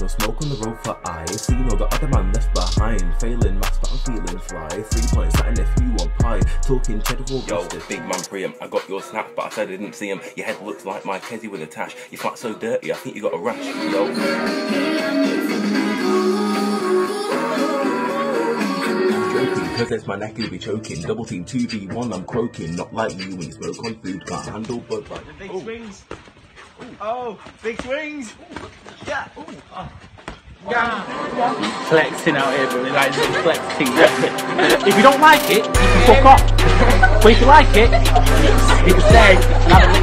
No smoke on the road for eyes. See, you know the other man left behind. Failing maths, but I'm feeling fly. Three points, and if you want pie. Talking cheddar or Yo, busted. big man Priam, I got your snap, but I said I didn't see him. Your head looks like my Kezzy with a tash. Your flat so dirty, I think you got a rash. Yo, cause it's my neck you'll be choking. Double team 2v1, I'm croaking. Not like you when you smoke on food, can't handle Bud Light. Big oh. swings. Oh, big swings. Yeah. Ooh. Oh. Yeah. flexing out here, but like just flexing. if you don't like it, you can fuck off. But if you like it, you can stay